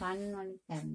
ฟันมันแข็ง